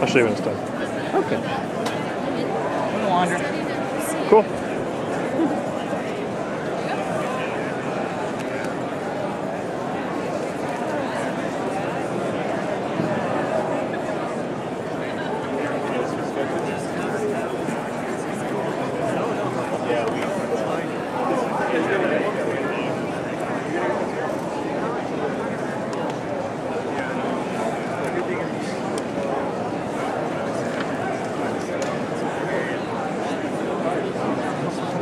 I'll show you when it's done. Okay. Wander. Cool.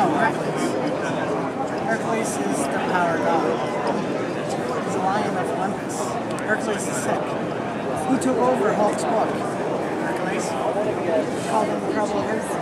No, Hercules. Hercules is the power god. He's a lion of Olympus. Hercules is sick. Who took over Hulk's book? Hercules. Called him the Trouble of Hercules.